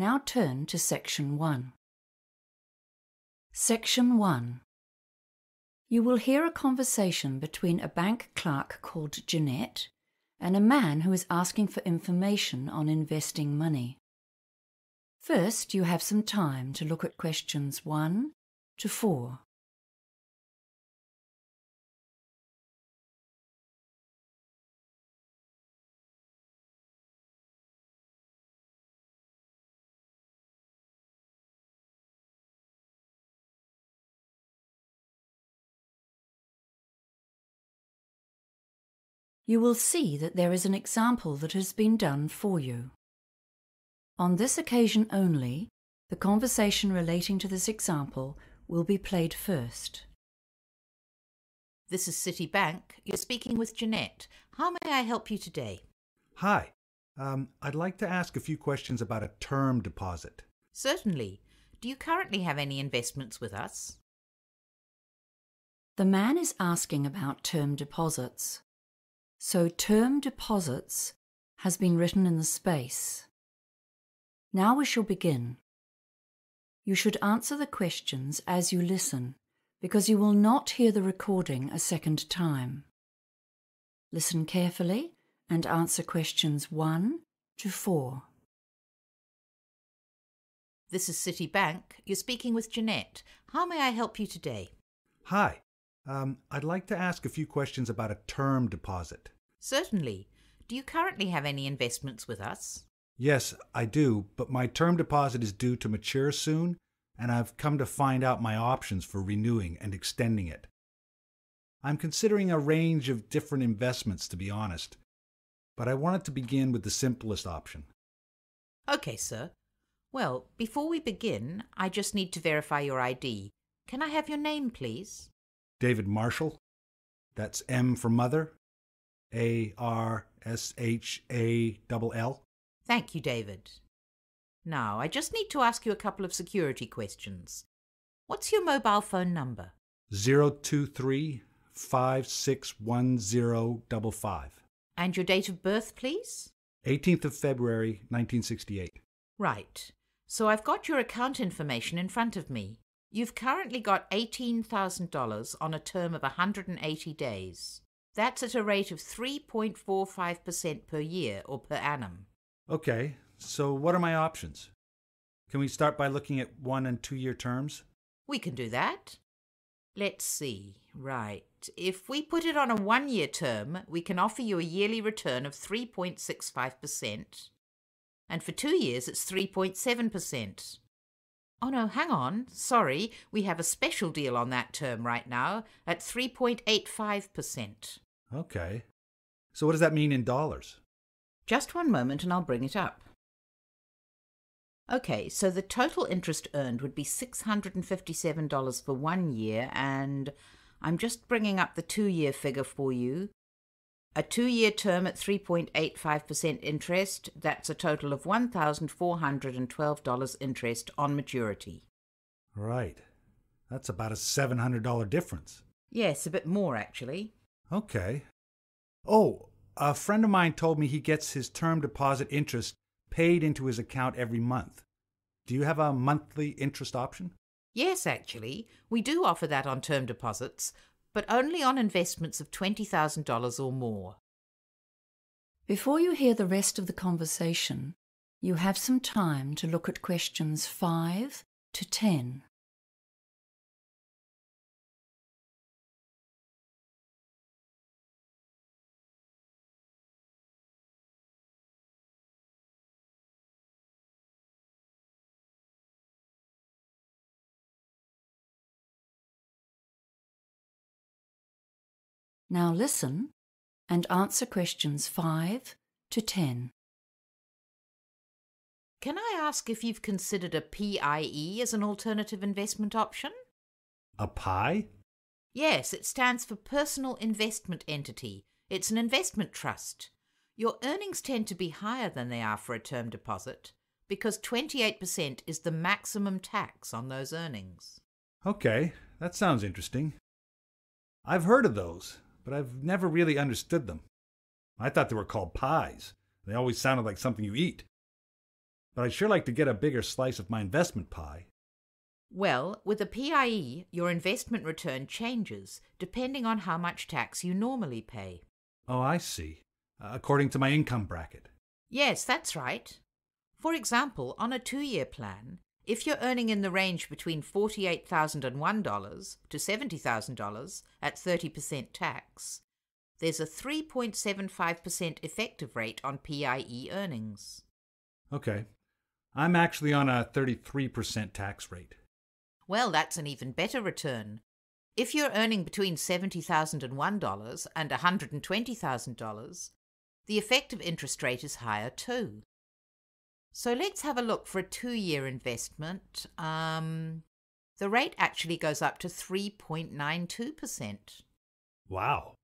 Now turn to Section 1. Section 1. You will hear a conversation between a bank clerk called Jeanette and a man who is asking for information on investing money. First, you have some time to look at questions 1 to 4. You will see that there is an example that has been done for you. On this occasion only, the conversation relating to this example will be played first. This is City Bank. You're speaking with Jeanette. How may I help you today? Hi. Um, I'd like to ask a few questions about a term deposit. Certainly. Do you currently have any investments with us? The man is asking about term deposits. So term deposits has been written in the space. Now we shall begin. You should answer the questions as you listen, because you will not hear the recording a second time. Listen carefully and answer questions 1 to 4. This is City Bank. You're speaking with Jeanette. How may I help you today? Hi. Um, I'd like to ask a few questions about a term deposit. Certainly. Do you currently have any investments with us? Yes, I do, but my term deposit is due to mature soon, and I've come to find out my options for renewing and extending it. I'm considering a range of different investments, to be honest, but I wanted to begin with the simplest option. Okay, sir. Well, before we begin, I just need to verify your ID. Can I have your name, please? David Marshall. That's M for mother, A R S H A L L. Thank you, David. Now, I just need to ask you a couple of security questions. What's your mobile phone number? 023 561055. And your date of birth, please? 18th of February 1968. Right. So I've got your account information in front of me. You've currently got $18,000 on a term of 180 days. That's at a rate of 3.45% per year or per annum. Okay, so what are my options? Can we start by looking at one and two year terms? We can do that. Let's see. Right. If we put it on a one year term, we can offer you a yearly return of 3.65%. And for two years, it's 3.7%. Oh no, hang on. Sorry, we have a special deal on that term right now at 3.85%. Okay. So what does that mean in dollars? Just one moment and I'll bring it up. Okay, so the total interest earned would be $657 for one year, and I'm just bringing up the two year figure for you. A two year term at 3.85% interest, that's a total of $1,412 interest on maturity. Right. That's about a $700 difference. Yes, a bit more actually. Okay. Oh, a friend of mine told me he gets his term deposit interest paid into his account every month. Do you have a monthly interest option? Yes, actually, we do offer that on term deposits, but only on investments of $20,000 or more. Before you hear the rest of the conversation, you have some time to look at questions 5 to 10. Now listen and answer questions 5 to 10. Can I ask if you've considered a PIE as an alternative investment option? A pie? Yes, it stands for Personal Investment Entity. It's an investment trust. Your earnings tend to be higher than they are for a term deposit because 28% is the maximum tax on those earnings. Okay, that sounds interesting. I've heard of those, but I've never really understood them. I thought they were called pies. They always sounded like something you eat. But I'd sure like to get a bigger slice of my investment pie. Well, with a PIE, your investment return changes depending on how much tax you normally pay. Oh, I see. Uh, according to my income bracket. Yes, that's right. For example, on a two year plan, if you're earning in the range between $48,001 to $70,000 at 30% tax, there's a 3.75% effective rate on PIE earnings. Okay. I'm actually on a 33% tax rate. Well, that's an even better return. If you're earning between $70,001 and $120,000, the effective interest rate is higher too. So let's have a look for a two year investment. Um, the rate actually goes up to 3.92%. Wow.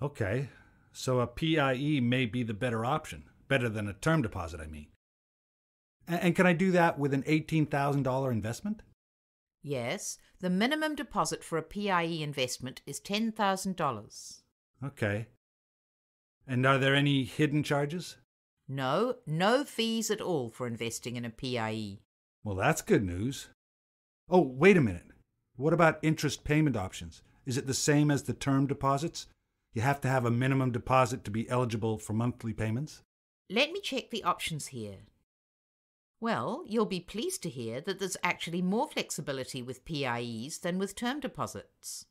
Okay. So a PIE may be the better option. Better than a term deposit, I mean. And can I do that with an $18,000 investment? Yes, the minimum deposit for a PIE investment is $10,000. Okay. And are there any hidden charges? No, no fees at all for investing in a PIE. Well, that's good news. Oh, wait a minute. What about interest payment options? Is it the same as the term deposits? You have to have a minimum deposit to be eligible for monthly payments? Let me check the options here. Well, you'll be pleased to hear that there's actually more flexibility with PIEs than with term deposits.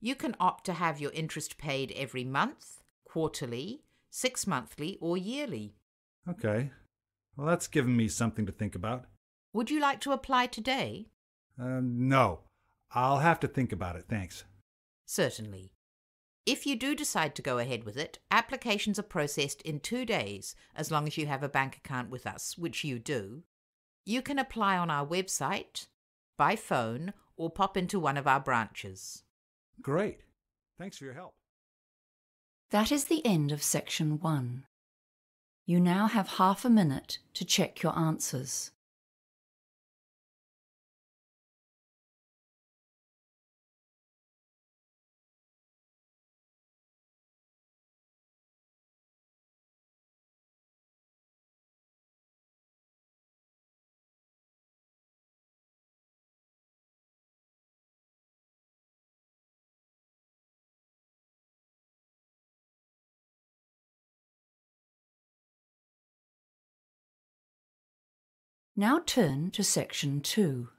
You can opt to have your interest paid every month, quarterly, six monthly, or yearly. Okay. Well, that's given me something to think about. Would you like to apply today? Uh, no. I'll have to think about it, thanks. Certainly. If you do decide to go ahead with it, applications are processed in two days as long as you have a bank account with us, which you do. You can apply on our website, by phone, or pop into one of our branches. Great. Thanks for your help. That is the end of section one. You now have half a minute to check your answers. Now turn to section two.